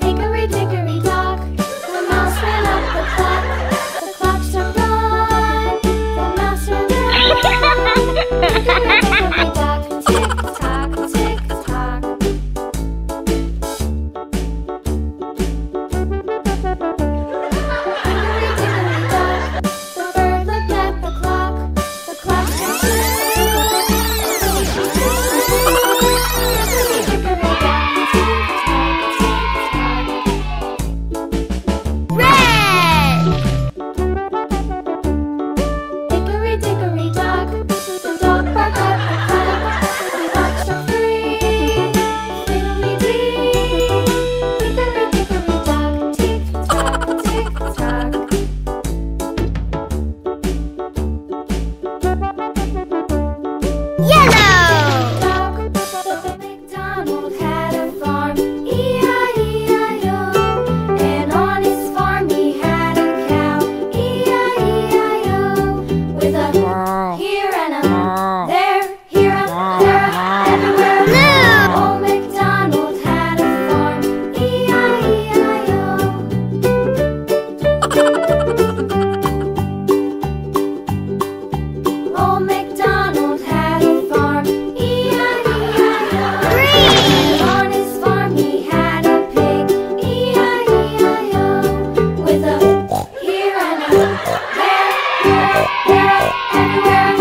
Hickory dickory dock, the mouse ran up the clock. The clock struck one, the mouse ran down. 燕子 everywhere.